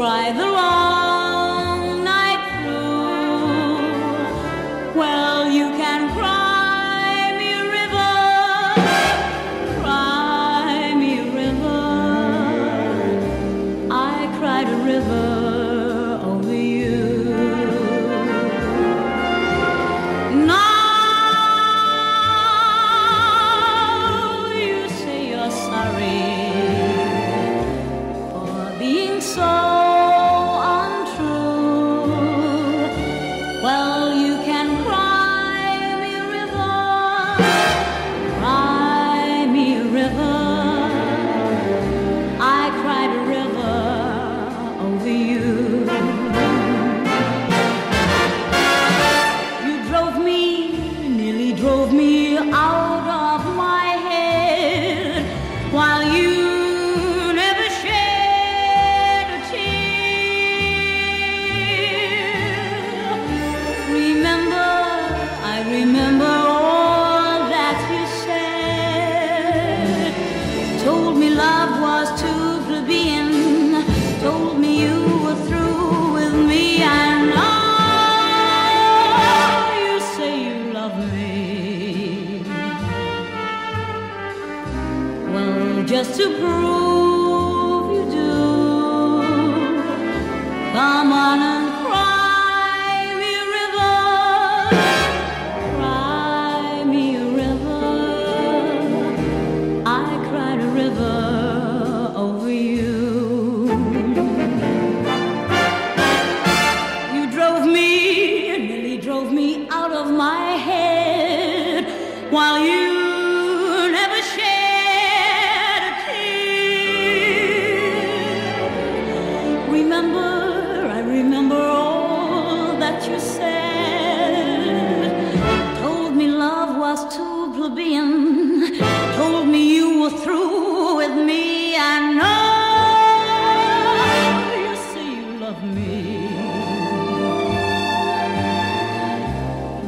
cry the wrong. ao just to prove you do. Come on and cry me a river, cry me a river. I cried a river over you. You drove me, nearly drove me out of my head while you. remember, I remember all that you said. Told me love was too plebeian. Told me you were through with me. I know you say you love me.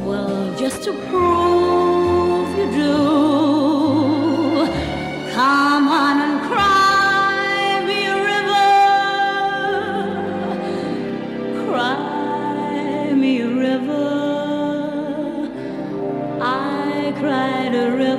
Well, just to prove. murderer.